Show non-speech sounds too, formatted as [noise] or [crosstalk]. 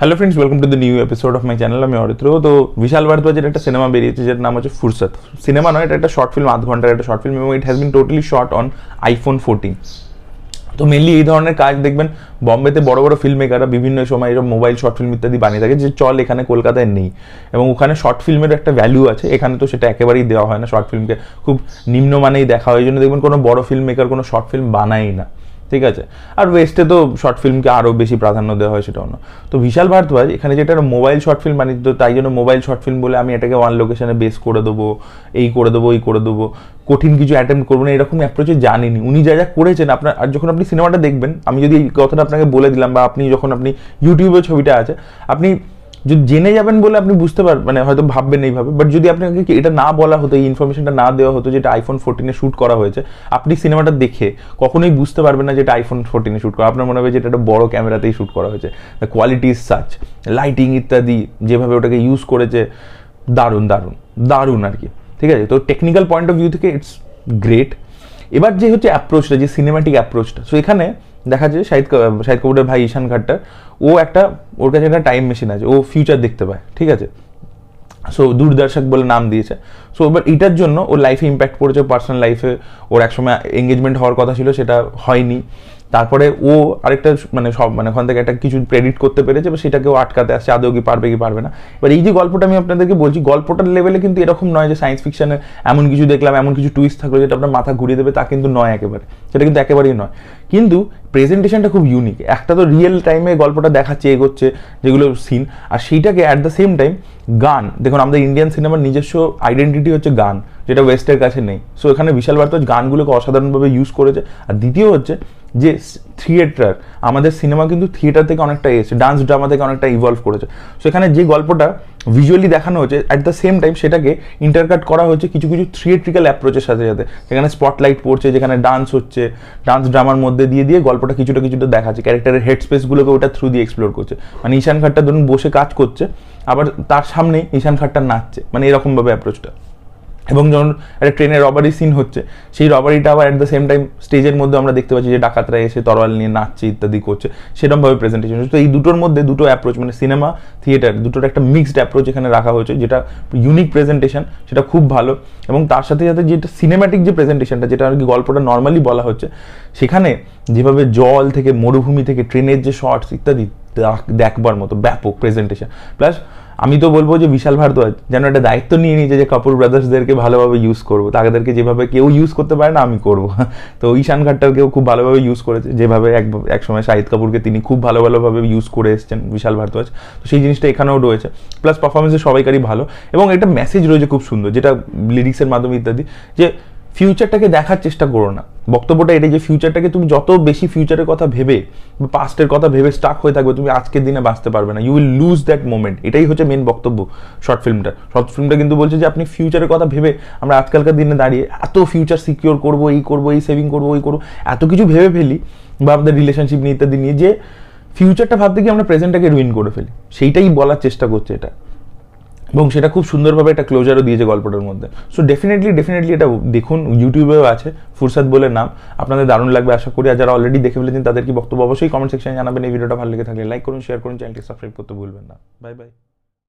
Hello friends welcome to the new episode of my channel আমি অরিত্র তো বিশাল ভারদ্বাজের একটা cinema বেরিয়েছে যেটার নাম হচ্ছে ফুরসত সিনেমা নয় এটা একটা শর্ট ফিল্ম আধ ঘণ্টার একটা শর্ট ফিল্ম এবং it has been totally shot on iPhone fourteen তো মেনলি এই ধরনের কাজ দেখবেন বম্বেতে বড় বড় ফিল্ম মেকাররা বিভিন্ন সময় এরকম মোবাইল শর্ট ফিল্ম ইত্যাদি বানিয়ে থাকে, যে চল এখানে কলকাতায় নেই। এবং ওখানে শর্ট ফিল্মের একটা ভ্যালু আছে, এখানে তো সেটা একেবারেই দেওয়া হয় না শর্ট ফিল্মকে খুব নিম্নমানেই দেখা হয়, এই জন্য দেখবেন কোনো বড় ফিল্ম মেকার কোনো শর্ট ফিল্ম বানায়ই না। ঠিক আছে? আর ওয়েস্টে তো শর্ট ফিল্মকে আরও বেশি প্রাধান্য দেওয়া হয়, সেটাও না। তো বিশাল ভারদ্বাজ এখানে যেটা মোবাইল শর্ট ফিল্ম বানিয়ে দিত, তাই জন্য মোবাইল শর্ট ফিল্ম বলে আমি এটাকে ওয়ান লোকেশনে বেস করে দেবো, এই করে দেবো এই করে দেবো। কঠিন কিছু অ্যাটেম্প করব না, এরকম অ্যাপ্রোচে জানিনি। উনি যা যা করেছেন, আপনার, আর যখন আপনি সিনেমাটা দেখবেন, আমি যদি এই কথাটা আপনাকে বলে দিলাম বা আপনি যখন আপনি ইউটিউবে ছবিটা আছে, আপনি যদি জেনে যাবেন বলে আপনি বুঝতে পারবেন মানে হয়তো ভাববেন এইভাবে বাট যদি আপনাকে এটা না বলা হতো, এই ইনফরমেশনটা না দেওয়া হতো যেটা আইফোন ফোরটিনে শ্যুট করা হয়েছে, আপনি সিনেমাটা দেখে কখনোই বুঝতে পারবেন না যেটা আইফোন ফোরটিনে শ্যুট করা, আপনার মনে হবে যে এটা একটা বড় ক্যামেরাতেই শ্যুট করা হয়েছে। কোয়ালিটি ইজ সাচ লাইটিং ইত্যাদি যেভাবে ওটাকে ইউজ করেছে, দারুণ দারুণ দারুণ আর কি, ঠিক আছে? তো টেকনিক্যাল পয়েন্ট অফ ভিউ থেকে ইটস গ্রেট এবার যে হচ্ছে অ্যাপ্রোচটা যে সিনেমাটিক অ্যাপ্রোচটা সো এখানে দেখা যায় শাহিদ শাহিদ কাপুরের ভাই ঈশান খাট্টার। ও একটা, ওর কাছে একটা টাইম মেশিন আছে, ও ফিউচার দেখতে পায়, ঠিক আছে? সো দূরদর্শক বলে নাম দিয়েছে। সো এবার এটার জন্য ওর লাইফে ইম্প্যাক্ট পড়েছে পার্সোনাল লাইফে ওর একসময় এঙ্গেজমেন্ট হওয়ার কথা ছিল, সেটা হয়নি। তারপরে ও আরেকটা মানে সব মানে ওখান থেকে একটা কিছু প্রেডিট করতে পেরেছে বা সেটাকেও আটকাতে আসছে, আদৌ কি পারবে কি পারবে না। এবার এই যে গল্পটা আমি আপনাদেরকে বলছি, গল্পটার লেভেলে কিন্তু এরকম নয় যে সায়েন্স ফিকশনে এমন কিছু দেখলাম, এমন কিছু টুইস্ট থাকল যেটা আপনার মাথা ঘুরিয়ে দেবে, তা কিন্তু নয় একেবারে। সেটা কিন্তু একেবারেই নয়। কিন্তু প্রেজেন্টেশনটা খুব ইউনিক একটা তো রিয়েল টাইমে গল্পটা দেখাচ্ছে, এগোচ্ছে, যেগুলো সিন আর সেইটাকে অ্যাট দ্য সেম টাইম গান। দেখুন, আমাদের ইন্ডিয়ান সিনেমার নিজস্ব আইডেন্টিটি হচ্ছে গান, যেটা ওয়েস্টের কাছে নেই। সো এখানে বিশাল ভারতজ গানগুলোকে অসাধারণভাবে ইউজ করেছে। আর দ্বিতীয় হচ্ছে যে থিয়েটার, আমাদের সিনেমা কিন্তু থিয়েটার থেকে অনেকটা এসেছে, ডান্স ড্রামা থেকে অনেকটা ইভলভ করেছে। সো এখানে যে গল্পটা ভিজুয়ালি দেখানো হচ্ছে অ্যাট দ্য সেম টাইম সেটাকে ইন্টারকাট করা হচ্ছে কিছু কিছু থিয়েট্রিক্যাল অ্যাপ্রোচের সাথে সাথে। যেখানে স্পটলাইট পড়ছে, যেখানে ডান্স হচ্ছে ডান্স ড্রামার মধ্যে দিয়ে দিয়ে গল্পটা কিছুটা কিছুটা দেখাচ্ছে। ক্যারেক্টারের হেড স্পেসগুলোকে ওটা থ্রু দিয়ে এক্সপ্লোর করছে। মানে ঈশান খাট্টা ধরুন বসে কাজ করছে, আবার তার সামনে ঈশান খাট্টা নাচছে। মানে এরকমভাবে অ্যাপ্রোচটা এবং যখন একটা ট্রেনের রবারি সিন হচ্ছে, সেই রবারিটা আবার অ্যাট দ্য সেম টাইম স্টেজের মধ্যে আমরা দেখতে পাচ্ছি যে ডাকাতরা এসে তরোয়াল নিয়ে নাচছে, ইত্যাদি করছে। সেরকমভাবে প্রেজেন্টেশন তো এই দুটোর মধ্যে দুটো অ্যাপ্রোচ মানে সিনেমা থিয়েটার দুটোর একটা মিক্সড অ্যাপ্রোচ এখানে রাখা হয়েছে, যেটা ইউনিক প্রেজেন্টেশন সেটা খুব ভালো। এবং তার সাথে সাথে যেটা সিনেম্যাটিক যে প্রেজেন্টেশনটা যেটা আর কি গল্পটা নর্মালি বলা হচ্ছে, সেখানে যেভাবে জল থেকে, মরুভূমি থেকে ট্রেনের যে শর্টস ইত্যাদি দেখবার মতো ব্যাপক প্রেজেন্টেশন প্লাস আমি তো বলব যে বিশাল ভারদ্বাজ যেন একটা দায়িত্ব নিয়ে নিয়েছে যে কাপুর ব্রাদার্সদেরকে ভালোভাবে ইউজ করব। তাদেরকে যেভাবে কেউ ইউজ করতে পারে না, আমি করব। [laughs] তো ঈশান খাট্টারকেও খুব ভালোভাবে ইউজ করেছে, যেভাবে এক এক সময় শাহিদ কাপুরকে তিনি খুব ভালো, ভালোভাবে ইউজ করে এসছেন বিশাল ভারদ্বাজ তো সেই জিনিসটা এখানেও রয়েছে। প্লাস পারফরমেন্সে সবাইকারই ভালো এবং একটা মেসেজ রয়েছে খুব সুন্দর, যেটা লিরিক্সের মাধ্যমে ইত্যাদি, যে ফিউচারটাকে দেখার চেষ্টা করো না। বক্তব্যটা এটাই যে ফিউচারটাকে তুমি যত বেশি ফিউচারের কথা ভেবে বা পাস্টের কথা ভেবে স্টাক হয়ে থাকবে, তুমি আজকের দিনে বাঁচতে পারবে না। You will lose that moment এটাই হচ্ছে মেন বক্তব্য শর্ট ফিল্মটা শর্ট ফিল্মটা কিন্তু বলছে যে, আপনি ফিউচারের কথা ভেবে আমরা আজকালকার দিনে দাঁড়িয়ে এত ফিউচার সিকিওর করব, এই করব, এই সেভিং করব, ওই করব, এত কিছু ভেবে ফেলি বা আমাদের রিলেশনশিপ নিয়ে ইত্যাদি নিয়ে যে ফিউচারটা ভাবতে গিয়ে আমরা প্রেজেন্টটাকে রুইন করে ফেলি। সেইটাই বলার চেষ্টা করছে এটা। এবং সেটা খুব সুন্দরভাবে একটা ক্লোজারও দিয়েছে গল্পটার মধ্যে। সো ডেফিনেটলি ডেফিনেটলি এটা দেখুন ইউটিউবেও আছে, ফুরসাদ বলে নাম। আপনাদের দারুণ লাগবে, আশা করি, আর যারা অলরেডি দেখে ফেলেছেন, তাদের কি বক্তব্য অবশ্যই কমেন্ট সেকশনে জানাবেন। এই ভিডিওটা ভালো লেগে থাকলে লাইক করুন শেয়ার করুন চ্যানেলটি সাবস্ক্রাইব করতে ভুলবেন না। Bye bye